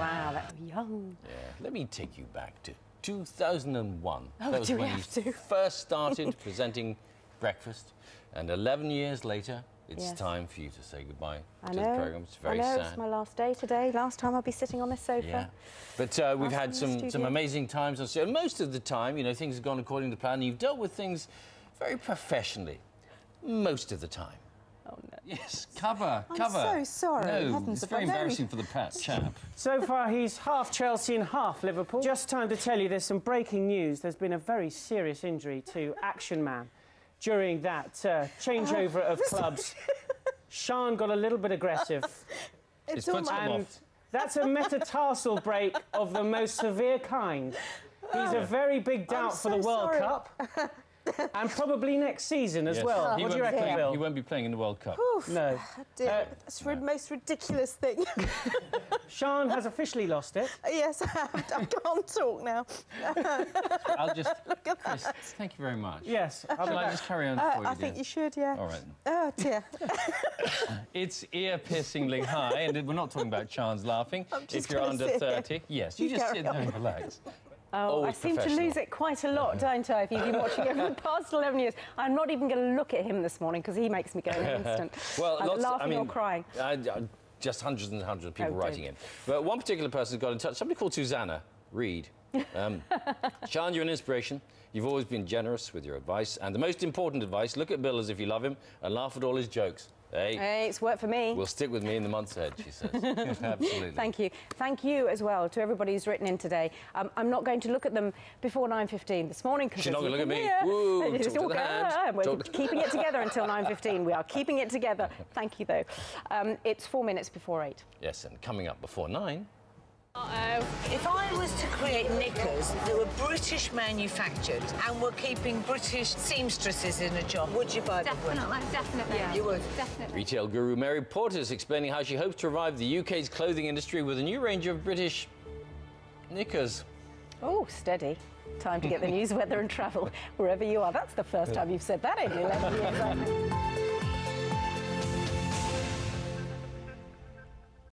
Wow, that's young. Yeah. Let me take you back to 2001. Oh, that was do we when have you to? first started presenting breakfast. And 11 years later, it's Yes. time for you to say goodbye I to know. the programme. It's very I know, sad. it's my last day today. Last time I'll be sitting on this sofa. Yeah, but uh, we've had some some amazing times on Most of the time, you know, things have gone according to plan. And you've dealt with things very professionally. Most of the time. No. Yes, cover, cover. I'm cover. so sorry. No, it's very above. embarrassing for the pat chap. So far, he's half Chelsea and half Liverpool. Just time to tell you there's some breaking news. There's been a very serious injury to Action Man during that uh, changeover of clubs. Sian got a little bit aggressive, It's foot's almost- come and off. that's a metatarsal break of the most severe kind. He's a very big doubt for the World sorry. Cup. and probably next season as Yes. well. He what won't do you be reckon, playing- Bill? He won't be playing in the World Cup. No. Dear, Uh, that's the most ridiculous thing. Sian has officially lost it. yes, I, have. I can't talk now. I'll just. Look at Chris, that. thank you very much. Yes. I'll be Shall I just carry on Uh, for you, I think dear? you should, yeah. All right. Oh dear. It's ear-piercingly high, and we're not talking about chance laughing. just If you're under sit here. 30, yes, you, You just sit there and relax. Oh, I seem to lose it quite a lot, don't I, if you've been watching over the past 11 years. I'm not even going to look at him this morning because he makes me go in an instant. Well, I'm lots, laughing I mean, or crying. I, I- just hundreds and hundreds of people Oh, writing in. But one particular person got in touch, somebody called Susanna Reed. Um, Sian, you're an inspiration. You've always been generous with your advice. And the most important advice, look at Bill as if you love him and laugh at all his jokes. Hey, Hey, it's worked for me. We'll stick with me in the months ahead, she says. Absolutely. Thank you. Thank you as well to everybody who's written in today. Um, I'm not going to look at them before 9.15 this morning. She's not gonna look at me. Woo, it's to all the go- hand. We're Talk keeping it together until 9.15. We are keeping it together. Thank you, though. Um, it's four minutes before eight. Yes, and coming up before nine, If I was to create knickers that were British manufactured and were keeping British seamstresses in a job, would you buy them? Definitely, definitely. Yeah. You would? Definitely. retail guru Mary Portas is explaining how she hopes to revive the UK's clothing industry with a new range of British knickers. Oh, steady. Time to get the news, weather and travel wherever you are. That's the first time you've said that in 11 years. I think.